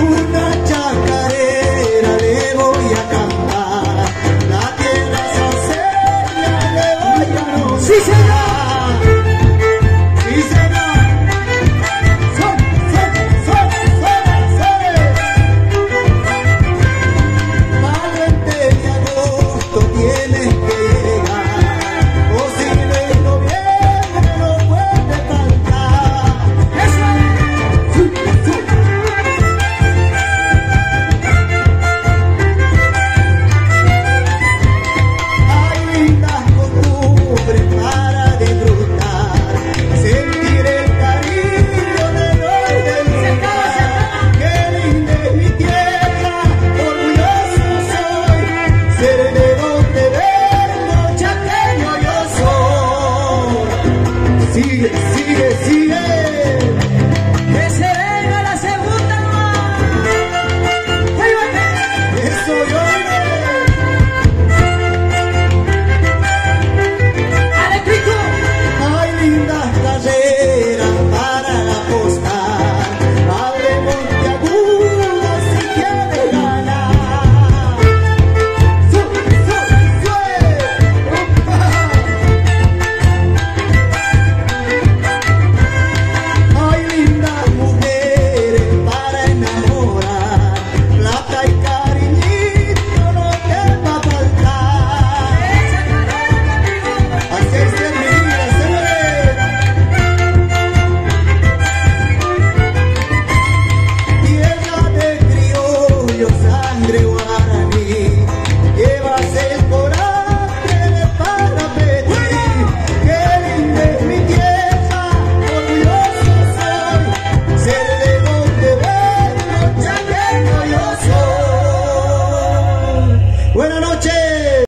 ¡Una chacarera le voy a cantar! ¡La tierra sancera le voy a conocer! ¡Sí será! Yeah. Buenas noches.